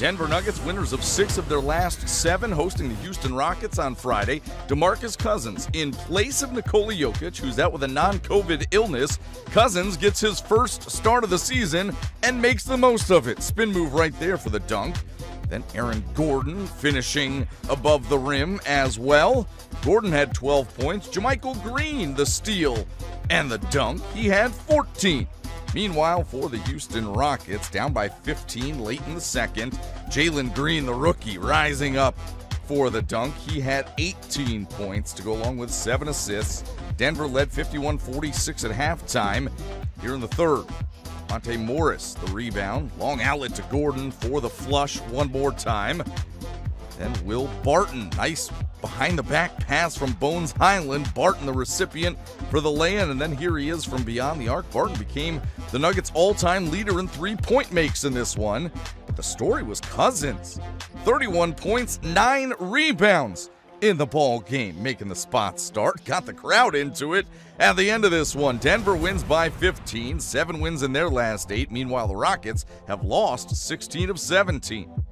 Denver Nuggets, winners of six of their last seven, hosting the Houston Rockets on Friday. DeMarcus Cousins in place of Nikola Jokic, who's out with a non COVID illness. Cousins gets his first start of the season and makes the most of it. Spin move right there for the dunk. Then Aaron Gordon finishing above the rim as well. Gordon had 12 points. JaMychal Green, the steal and the dunk. He had 14. Meanwhile, for the Houston Rockets, down by 15 late in the second, Jalen Green, the rookie, rising up for the dunk. He had 18 points to go along with seven assists. Denver led 51 46 at halftime. Here in the third, Monte Morris, the rebound. Long outlet to Gordon for the flush one more time. Then Will Barton, nice behind the back pass from Bones Hyland. Barton, the recipient for the lay in, and then here he is from beyond the arc. Barton became the Nuggets' all time leader in three point makes in this one. But the story was Cousins 31 points, nine rebounds in the ball game, making the spot start. Got the crowd into it. At the end of this one, Denver wins by 15, seven wins in their last eight. Meanwhile, the Rockets have lost 16 of 17.